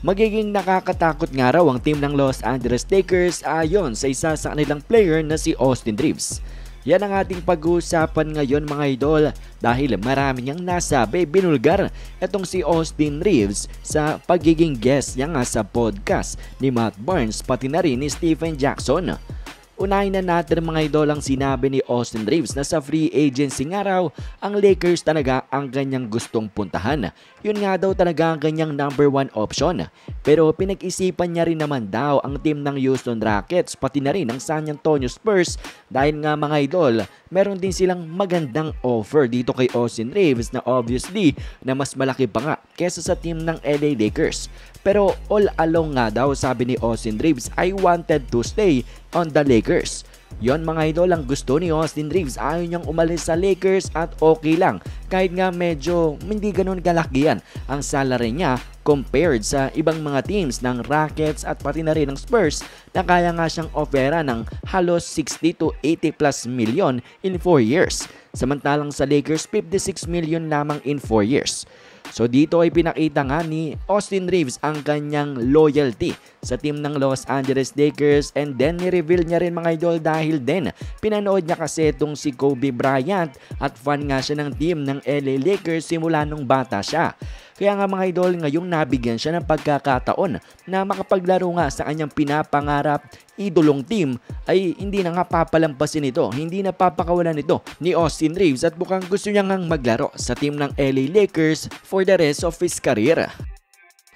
Magiging nakakatakot nga raw ang team ng Los Angeles Lakers ayon sa isa sa kanilang player na si Austin Reeves. Yan ang ating pag-uusapan ngayon mga idol dahil marami niyang nasabi binulgar itong si Austin Reeves sa pagiging guest niya nga sa podcast ni Matt Barnes pati na rin ni Stephen Jackson. Unahin na natin mga idol ang sinabi ni Austin Reeves na sa free agency nga raw, ang Lakers talaga ang kanyang gustong puntahan. Yun nga daw talaga ang kanyang number one option. Pero pinag-isipan niya rin naman daw ang team ng Houston Rockets pati na rin ang San Antonio Spurs dahil nga mga idol, meron din silang magandang offer dito kay Austin Reeves na obviously na mas malaki pa nga kesa sa team ng LA Lakers. Pero all along nga daw sabi ni Austin Reeves I wanted to stay on the Lakers. Yon mga idol ang gusto ni Austin Reeves. Ayaw niyang umalis sa Lakers at okay lang. Kahit nga medyo hindi ganun kalakihan ang salary niya compared sa ibang mga teams ng Rockets at pati na rin ng Spurs na kaya nga siyang ofera ng halos 60 to 80 plus million in 4 years. Samantalang sa Lakers 56 million lamang in 4 years. So dito ay pinakita nga ni Austin Reeves ang kanyang loyalty sa team ng Los Angeles Lakers and then ni-reveal niya rin mga idol dahil din pinanood niya kasi itong si Kobe Bryant at fan nga siya ng team ng LA Lakers simula nung bata siya. Kaya nga mga idol, ngayong nabigyan siya ng pagkakataon na makapaglaro nga sa kanyang pinapangarap idolong team ay hindi na nga papalampasin ito, hindi na papakawalan ito ni Austin Reeves at mukhang gusto niya ngang maglaro sa team ng LA Lakers for the rest of his career.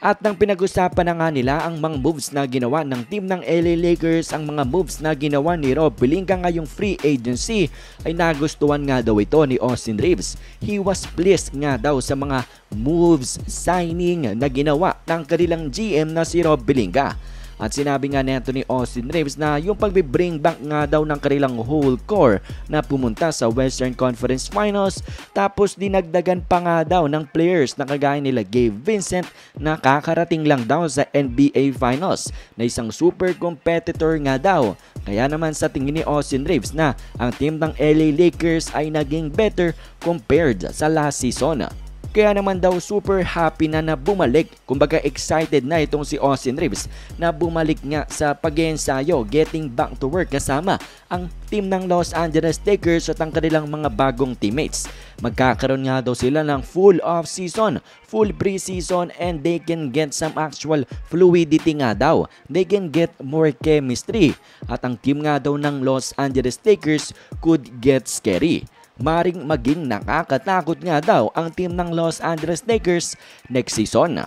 At nang pinag-usapan na nga nila ang mga moves na ginawa ng team ng LA Lakers, ang mga moves na ginawa ni Rob Pelinka ngayong free agency ay nagustuhan nga daw ito ni Austin Reeves. He was pleased nga daw sa mga moves, signing na ginawa ng kanilang GM na si Rob Pelinka. At sinabi nga ni Austin Reeves na yung pagbe-bring back nga daw ng kanilang whole core na pumunta sa Western Conference Finals tapos dinagdagan pa nga daw ng players na kagaya nila Gabe Vincent na kakarating lang daw sa NBA Finals na isang super competitor nga daw. Kaya naman sa tingin ni Austin Reeves na ang team ng LA Lakers ay naging better compared sa last season. Kaya naman daw super happy na na bumalik. Kumbaga excited na itong si Austin Reeves na bumalik nga sa pag-ensayo, getting back to work kasama ang team ng Los Angeles Lakers at ang kanilang mga bagong teammates. Magkakaroon nga daw sila ng full off season, full preseason and they can get some actual fluidity nga daw. They can get more chemistry at ang team nga daw ng Los Angeles Lakers could get scary maring maging nakakatakot nga daw ang team ng Los Angeles Lakers next season.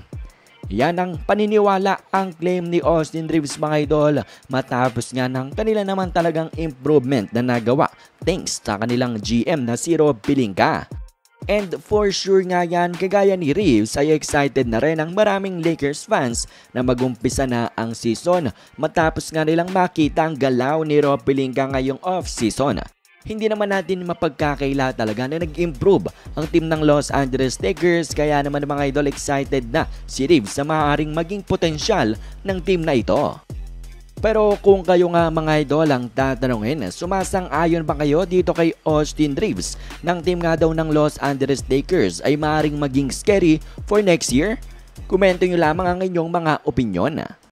Yan ang paniniwala ang claim ni Austin Reeves mga idol matapos nga ng kanila naman talagang improvement na nagawa thanks sa kanilang GM na si Rob Pelinka. And for sure nga yan, kagaya ni Reeves ay excited na rin ang maraming Lakers fans na magumpisa na ang season matapos nga nilang makita ang galaw ni Rob Pelinka ngayong off-season hindi naman natin mapagkakaila talaga na nag-improve ang team ng Los Angeles Lakers kaya naman mga idol excited na si Reeves sa maaaring maging potensyal ng team na ito. Pero kung kayo nga mga idol ang tatanungin, sumasang-ayon ba kayo dito kay Austin Reeves ng team nga daw ng Los Angeles Lakers ay maaaring maging scary for next year? Komento nyo lamang ang inyong mga opinyon.